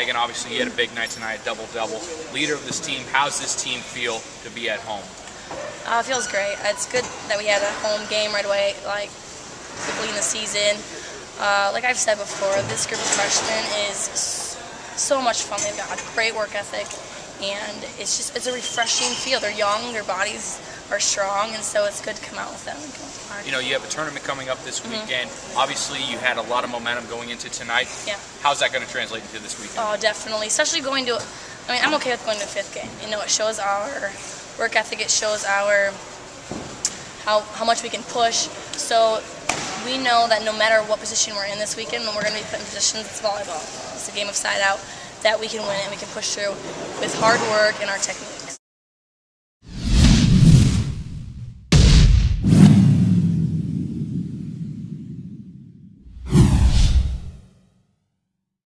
Maigan, obviously you had a big night tonight, double-double. Leader of this team, how's this team feel to be at home? Uh, it feels great. It's good that we had a home game right away, like quickly in the season. Uh, like I've said before, this group of freshmen is so much fun. They've got a great work ethic, and it's just it's a refreshing feel. They're young, their bodies are strong, and so it's good to come out with them. You know, you have a tournament coming up this mm-hmm. weekend. Obviously, you had a lot of momentum going into tonight. Yeah. How's that going to translate into this weekend? Oh, definitely. Especially going to, I mean, I'm okay with going to a fifth game. You know, it shows our work ethic. It shows our how how much we can push. So we know that no matter what position we're in this weekend, when we're going to be put in positions, it's volleyball. It's a game of side out that we can win and we can push through with hard work and our technique.